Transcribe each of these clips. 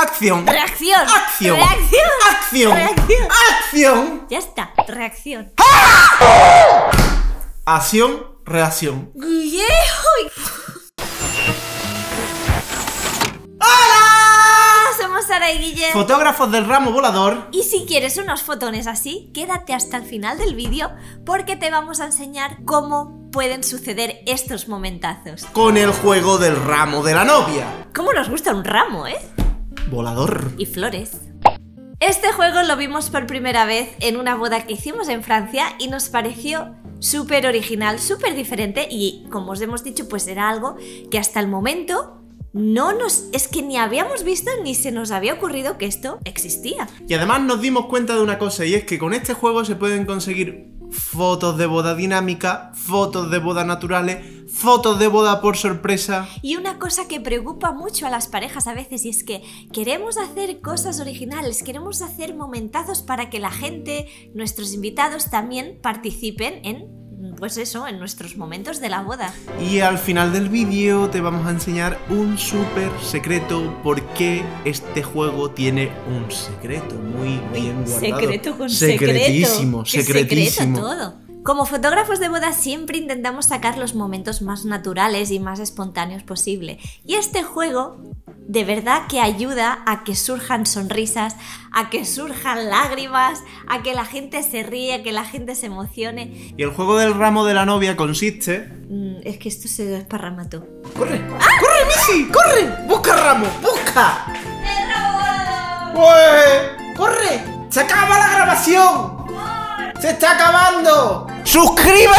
Acción. Reacción. Acción. Reacción. Acción. Reacción. Acción. Ya está. Reacción. Acción, reacción. ¡Hola! Somos Sara y Guille. Fotógrafos del ramo volador. Y si quieres unos fotones así, quédate hasta el final del vídeo porque te vamos a enseñar cómo pueden suceder estos momentazos. Con el juego del ramo de la novia. ¿Cómo nos gusta un ramo, eh? Volador. y flores. Este juego lo vimos por primera vez en una boda que hicimos en Francia y nos pareció súper original, súper diferente y como os hemos dicho pues era algo que hasta el momento no nos... es que ni habíamos visto ni se nos había ocurrido que esto existía. Y además nos dimos cuenta de una cosa y es que con este juego se pueden conseguir fotos de boda dinámica, fotos de boda naturales, fotos de boda por sorpresa. Y una cosa que preocupa mucho a las parejas a veces y es que queremos hacer cosas originales, queremos hacer momentazos para que la gente, nuestros invitados también participen en, pues eso, en nuestros momentos de la boda. Y al final del vídeo te vamos a enseñar un súper secreto por qué este juego tiene un secreto muy bien guardado. Secreto con Secretísimo, secretísimo. secreto todo. Como fotógrafos de boda siempre intentamos sacar los momentos más naturales y más espontáneos posible. Y este juego de verdad que ayuda a que surjan sonrisas, a que surjan lágrimas, a que la gente se ríe, a que la gente se emocione. Y el juego del ramo de la novia consiste... Mm, es que esto se desparrama todo. ¡Corre! ¡Corre, Missy! ¡Corre! ¡Busca ramo! ¡Busca! ¡Ué! ¡Corre! ¡Se acaba la grabación! ¡Se está acabando! ¡Suscríbete!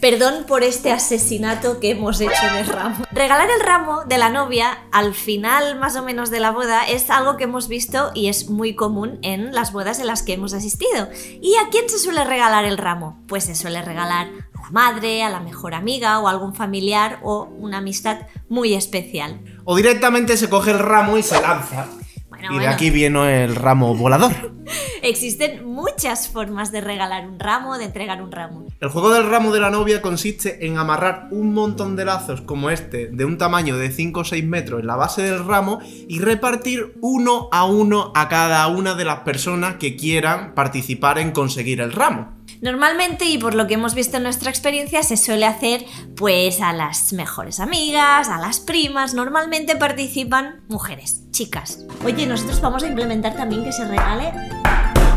Perdón por este asesinato que hemos hecho de ramo. Regalar el ramo de la novia al final más o menos de la boda es algo que hemos visto y es muy común en las bodas en las que hemos asistido. ¿Y a quién se suele regalar el ramo? Pues se suele regalar a la madre, a la mejor amiga o a algún familiar o una amistad muy especial. O directamente se coge el ramo y se lanza. Bueno, y de bueno. aquí viene el ramo volador. Existen muchas formas de regalar un ramo, de entregar un ramo. El juego del ramo de la novia consiste en amarrar un montón de lazos como este, de un tamaño de 5 o 6 metros en la base del ramo y repartir uno a uno a cada una de las personas que quieran participar en conseguir el ramo. Normalmente, y por lo que hemos visto en nuestra experiencia, se suele hacer pues a las mejores amigas, a las primas. Normalmente participan mujeres, chicas. Oye, nosotros vamos a implementar también que se regale.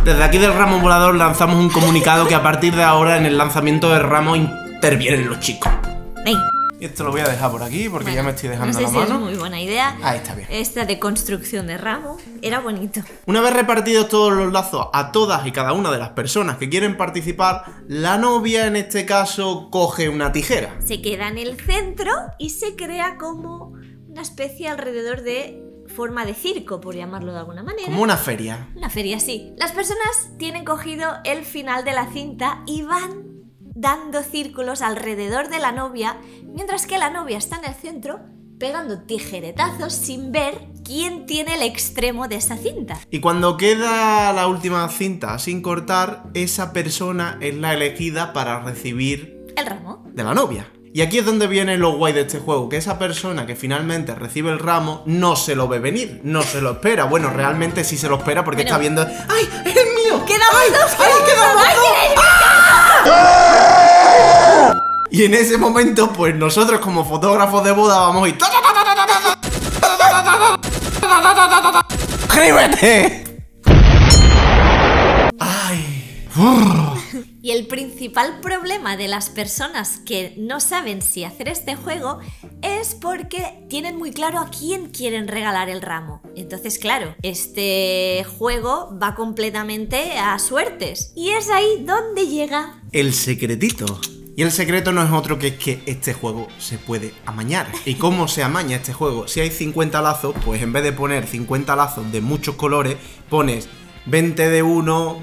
Desde aquí del ramo volador lanzamos un comunicado que a partir de ahora en el lanzamiento del ramo intervienen los chicos. Ven. Y esto lo voy a dejar por aquí porque ya me estoy dejando no sé la si mano. es muy buena idea. Ahí está bien. Esta de construcción de ramo era bonito. Una vez repartidos todos los lazos a todas y cada una de las personas que quieren participar, la novia en este caso coge una tijera. Se queda en el centro y se crea como una especie alrededor de forma de circo, por llamarlo de alguna manera. Como una feria. Una feria, sí. Las personas tienen cogido el final de la cinta y van dando círculos alrededor de la novia, mientras que la novia está en el centro pegando tijeretazos sin ver quién tiene el extremo de esa cinta. Y cuando queda la última cinta sin cortar, esa persona es la elegida para recibir El ramo. de la novia. Y aquí es donde viene lo guay de este juego, que esa persona que finalmente recibe el ramo no se lo ve venir, no se lo espera. Bueno, realmente sí se lo espera porque Bueno. está viendo... ¡Ay, es el mío! ¡Quedamos ¡Ay, dos! ay, ¡Quedamos dos! dos! ¡Ah! Y en ese momento, pues nosotros como fotógrafos de boda vamos a ir... ¡Suscríbete! ¡Ay! Y el principal problema de las personas que no saben si hacer este juego es porque tienen muy claro a quién quieren regalar el ramo. Entonces, claro, este juego va completamente a suertes. Y es ahí donde llega El secretito. Y el secreto no es otro que es que este juego se puede amañar. ¿Y cómo se amaña este juego? Si hay 50 lazos, pues en vez de poner 50 lazos de muchos colores, pones 20 de uno,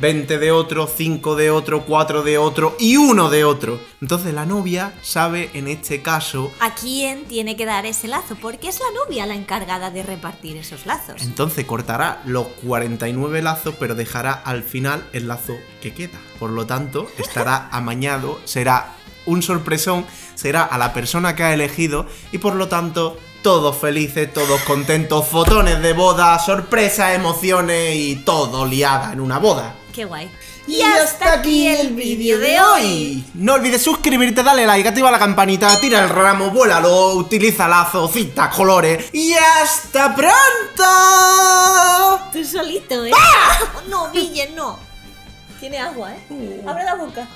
20 de otro, 5 de otro, 4 de otro y uno de otro. Entonces la novia sabe en este caso a quién tiene que dar ese lazo, porque es la novia la encargada de repartir esos lazos. Entonces cortará los 49 lazos, pero dejará al final el lazo que queda. Por lo tanto, estará amañado, será un sorpresón, será a la persona que ha elegido y por lo tanto todos felices, todos contentos, fotones de boda, sorpresas, emociones y todo liada en una boda. Qué guay. Y hasta aquí el vídeo de hoy. No olvides suscribirte, dale like, activa la campanita, tira el ramo, vuélalo, utiliza lazo, cita, colores. Y hasta pronto. Tú solito, ¿eh? No, Guille, no. Tiene agua, ¿eh? Abre la boca.